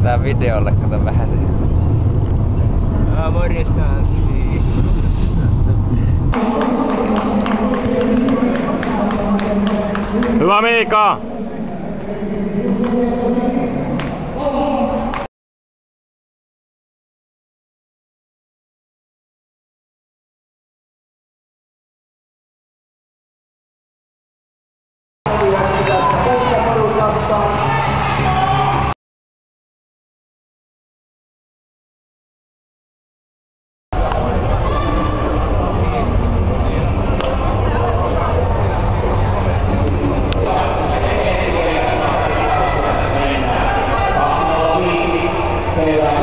Pistetään videolle, kato vähän se. Ah, morjesta Antti. Siis. Hyvä Miika!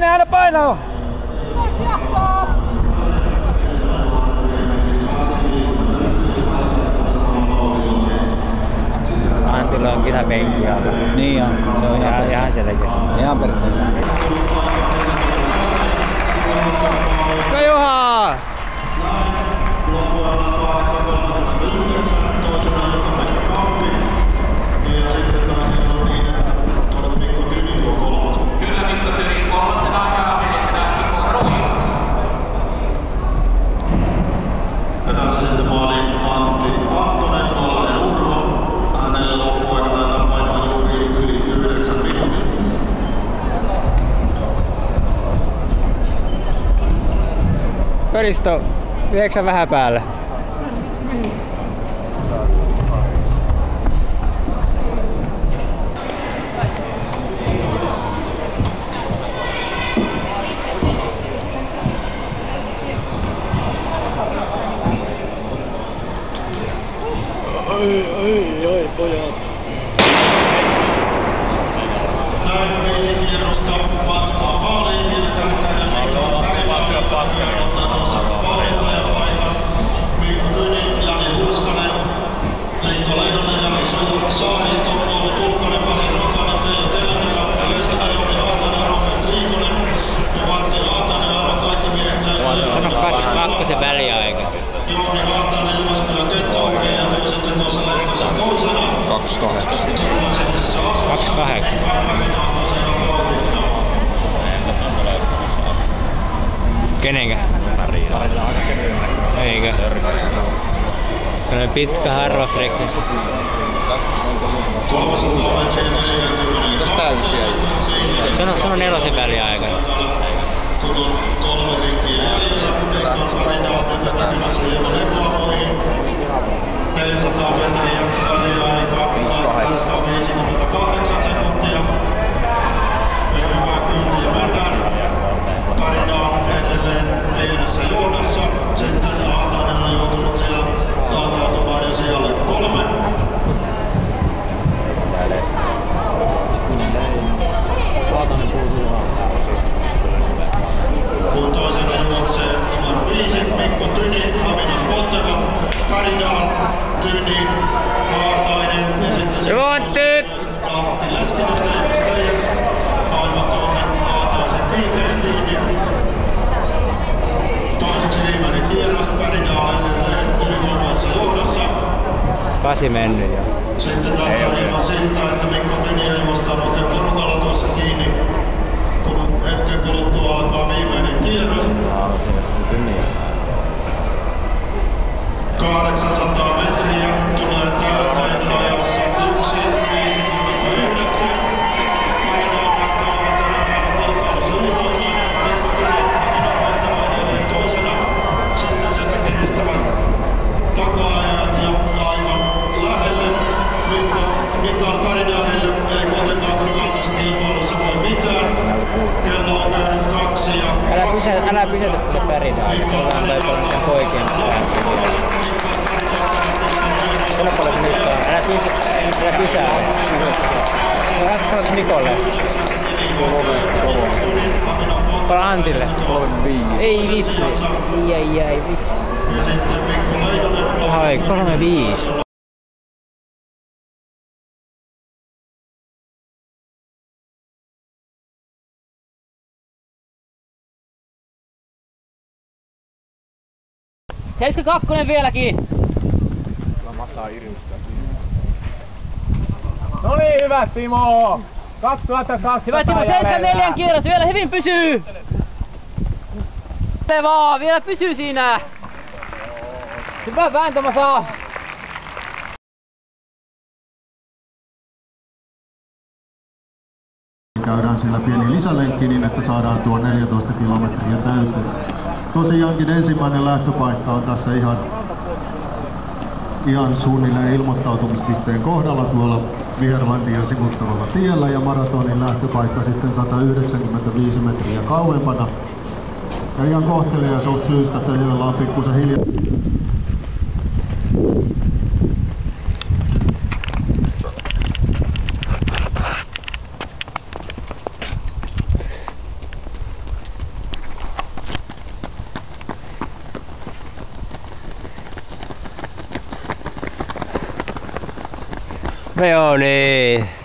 Bene, alle Beine. Anche ya. ya ya ya Koristo, yhdeksän vähän päälle. Kenenkä? Karilla. Eikö? Sellainen pitkä harva frekvenssi. Mitäs täysiä? siellä? Sano, sano nelosen väliä. vuosi mennyt jo. Sitten tämä ei ole siltä, että Mikko Kinielmosta on oikein porukalla tuossa kiinni, kun hetken kuluttua alkaa viimeinen kierros. Jaa, se on kyllä. tytöt tuli pärinää ja mulla on löi paljon sen poikien pärinää. Sillä paljon se nyt on. Älä pysä, älä pysää. Älä sanot Nikolle. Kolme, kolme. Paljon Antille. Kolme viisi. Ei vittu. Ei, ei, ei vittu. Ai, kolme viisi. 72 vieläkin. Kyllä massaa irvistä. No niin, hyvä Timo! 2002. Hyvä Timo, 74 kierros, vielä hyvin pysyy! Se vaan, vielä pysyy siinä! Hyvä vääntö mä saa! Käydään siellä pieni lisälenkki niin, että saadaan tuo 14 kilometriä täyteen. Tosiaankin ensimmäinen lähtöpaikka on tässä ihan, ihan suunnilleen ilmoittautumispisteen kohdalla tuolla Viherlandian sivustavalla tiellä ja maratonin lähtöpaikka sitten 195 metriä kauempana. Ja ihan kohteliaisuus syystä Töjöllä on pikkusen hiljaa. campeones.